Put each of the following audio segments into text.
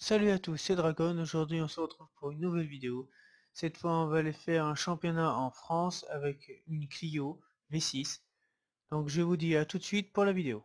Salut à tous, c'est Dragon, aujourd'hui on se retrouve pour une nouvelle vidéo. Cette fois on va aller faire un championnat en France avec une Clio V6. Donc je vous dis à tout de suite pour la vidéo.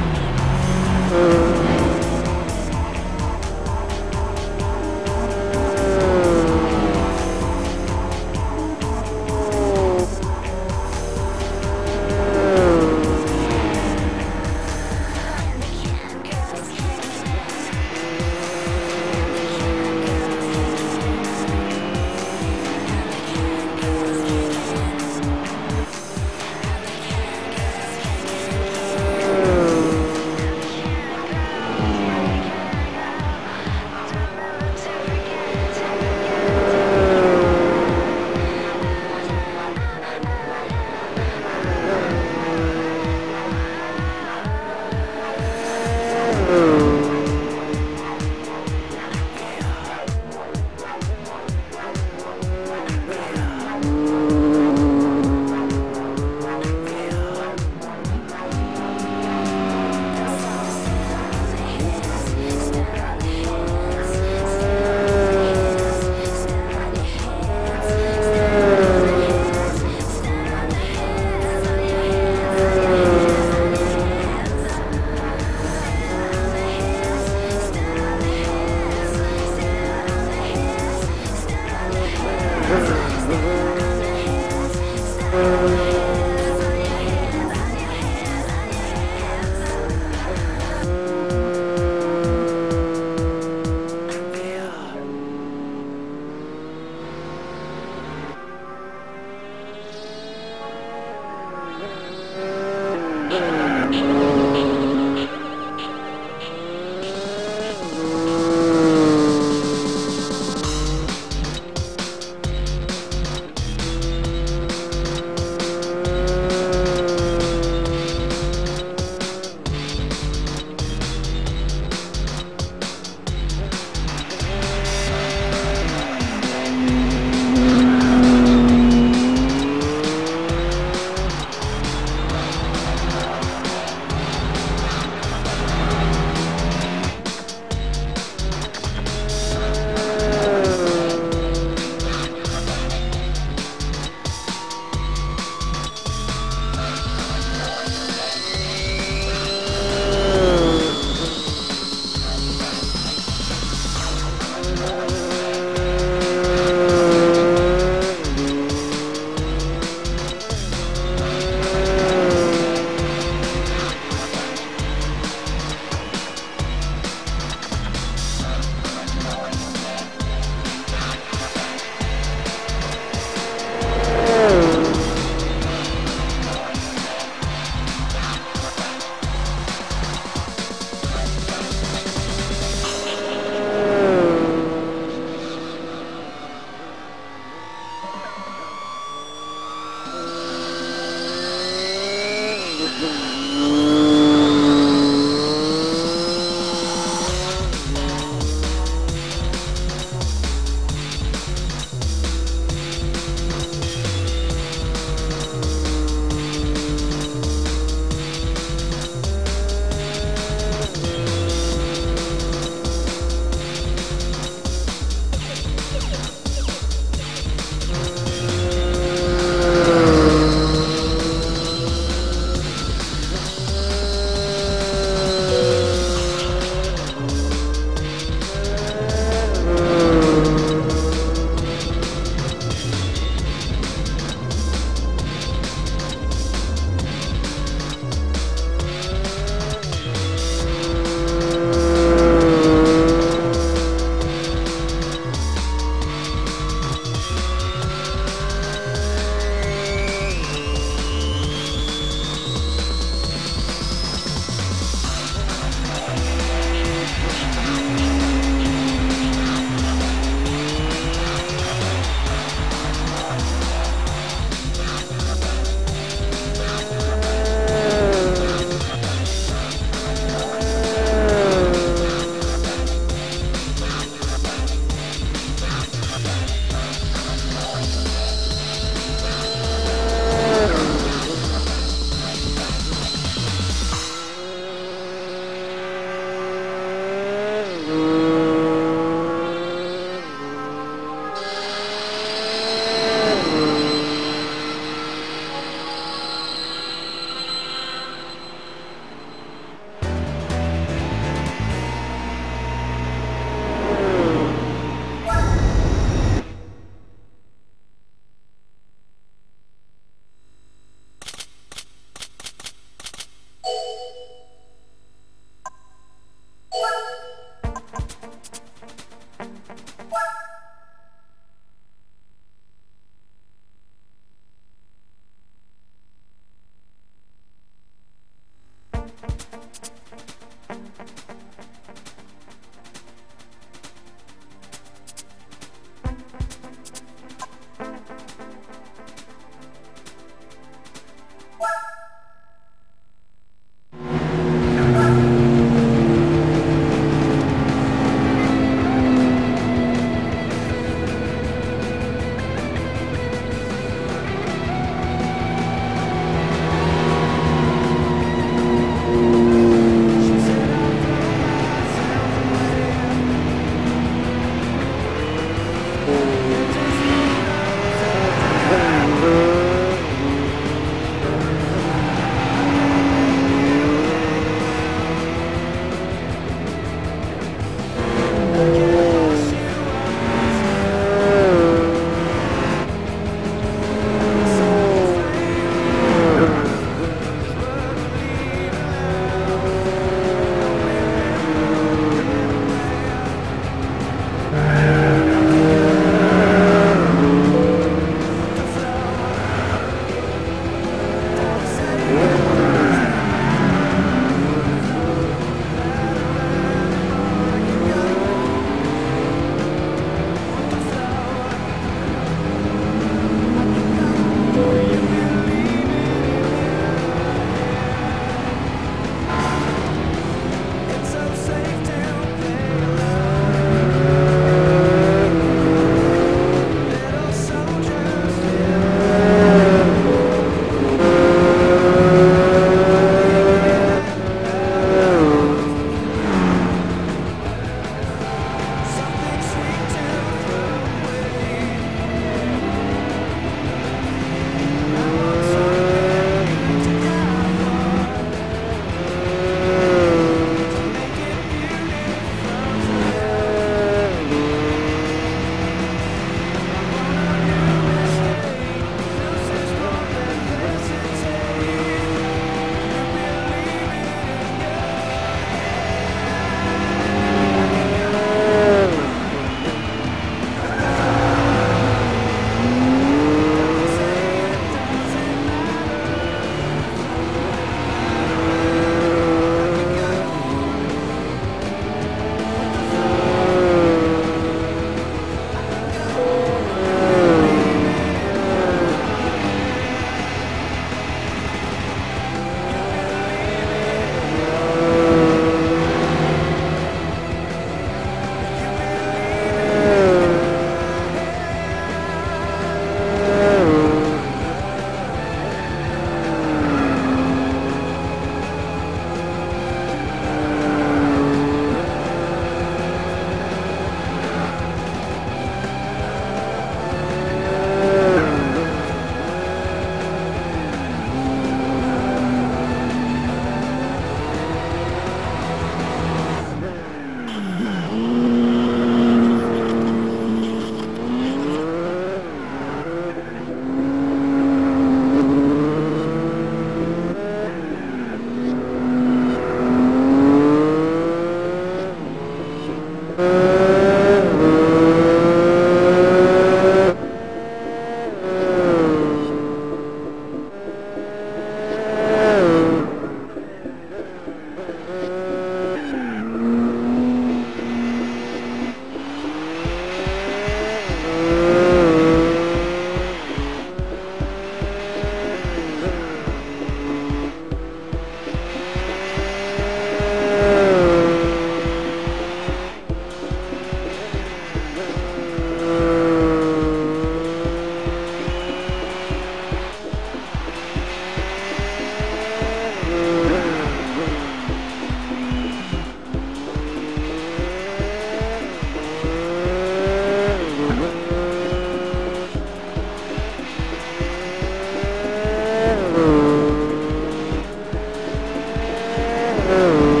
Oh.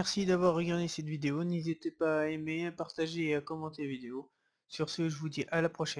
Merci d'avoir regardé cette vidéo, n'hésitez pas à aimer, à partager et à commenter la vidéo. Sur ce, je vous dis à la prochaine.